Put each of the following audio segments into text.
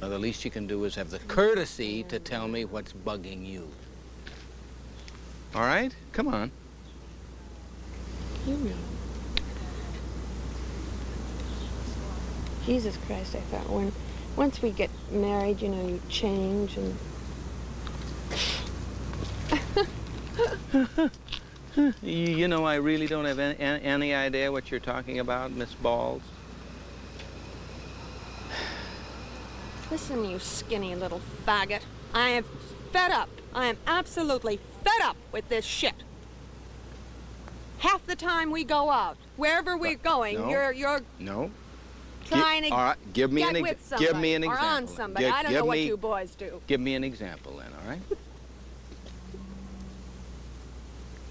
Well, the least you can do is have the courtesy to tell me what's bugging you. All right? Come on. You know. Jesus Christ, I thought when once we get married, you know, you change and You, you know, I really don't have any, any idea what you're talking about, Miss Balls. Listen, you skinny little faggot. I am fed up. I am absolutely fed up with this shit. Half the time we go out, wherever we're uh, going, no. you're you're No. trying to all right, give me get an with somebody give me an or example. on somebody. Gi- I don't give know what me- you boys do. Give me an example then, all right?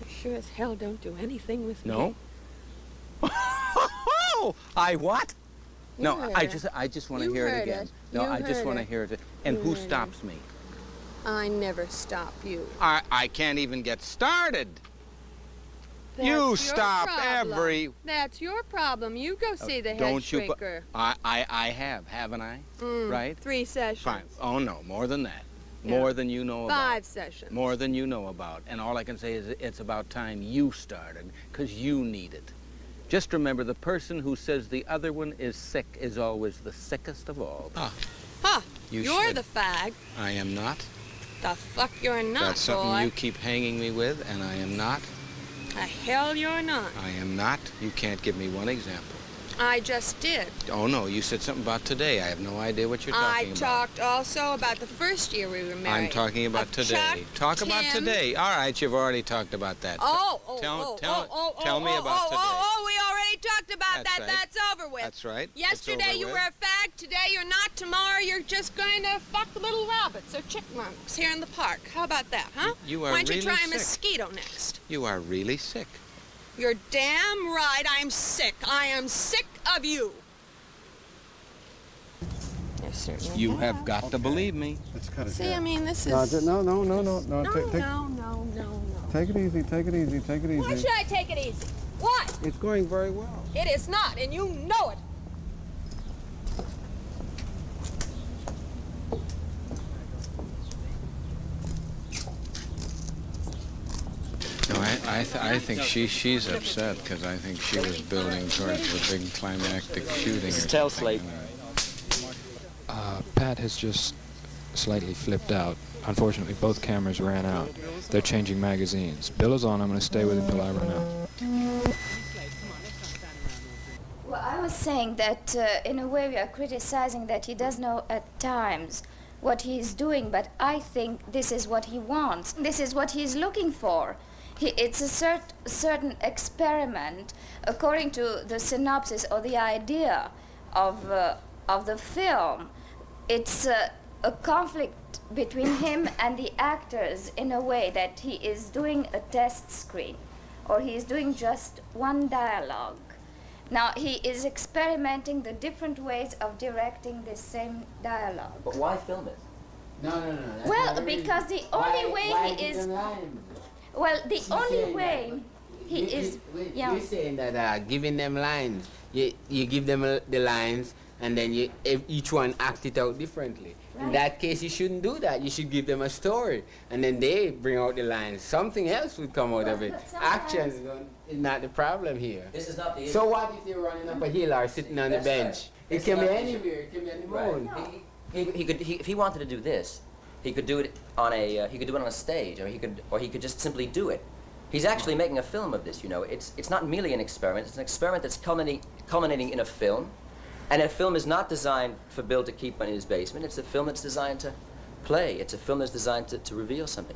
You sure as hell don't do anything with No. me. No. Oh, I what? No, You I it. just I just want to hear it again. it. No, You I just want to hear it. And You who stops me? I never stop you. I I can't even get started. That's You stop problem. every- That's your problem. You go see the head Don't you? shrinker. I, I I have, haven't I? Mm, Right? Three sessions. Fine. Oh no, more than that. Yeah. More than you know about. Five sessions. More than you know about. And all I can say is it's about time you started, because you need it. Just remember, the person who says the other one is sick is always the sickest of all. Ah, Huh. You You're should. the fag. I am not. The fuck you're not, That's something boy. you keep hanging me with, and I am not. The hell you're not. I am not. You can't give me one example. I just did. Oh, no, you said something about today. I have no idea what you're I talking about. I talked also about the first year we were married. I'm talking about Of today. Chuck, Talk about today. All right, you've already talked about that. Oh, oh, Tell- oh, tell- oh, oh, tell oh, me oh, about oh, today. Oh, oh, we already talked about That's that. right. That's over with. That's right. Yesterday over you with. were a fag. Today you're not. Tomorrow you're just going to fuck little rabbits or chipmunks here in the park. How about that, huh? You are Why don't you really try a mosquito next? You are really sick. You're damn right. I'm sick. I am sick of you. Yes, certainly. You have got to believe me. Let's cut it See, I mean, this is. No, no, no, no, no, no. no, Take, take, no, no, no, no. take it easy. Take it easy. Take it easy. Why should I take it easy? Why? It's going very well. It is not, and you know it. No, I, I, th- I think she, she's upset because I think she was building towards the big climactic shooting. Tell something. Uh, Pat has just slightly flipped out. Unfortunately, both cameras ran out. They're changing magazines. Bill is on. I'm going to stay with him till I run out. Well, I was saying that uh, in a way we are criticizing that he does know at times what he is doing, but I think this is what he wants. This is what he is looking for. He, it's a cert, certain experiment according to the synopsis or the idea of, uh, of the film. It's uh, a conflict between him and the actors in a way that he is doing a test screen or he is doing just one dialogue. Now he is experimenting the different ways of directing the same dialogue. But why film it? No, no, no. that's Well, not because the only Why- way why he is- Well, the She's only way that- he you- is, you- wait, yeah. You're saying that uh, giving them lines, you, you give them uh, the lines, and then you each one act it out differently. In that case, you shouldn't do that. You should give them a story, and then they bring out the lines. Something else would come out Well, of it. but Action is not- the problem here. This is not the So what if they're running up a hill or sitting on the That's right. bench? It It's can be not the issue. anywhere. It can be on the Right. moon. He, he, he could, he, if he wanted to do this, he could do it on a, uh, he could do it on a stage, or he could, or he could just simply do it. He's actually making a film of this, you know. It's, it's not merely an experiment. It's an experiment that's culminating, culminating in a film. And a film is not designed for Bill to keep in his basement. It's a film that's designed to play. It's a film that's designed to, to reveal something.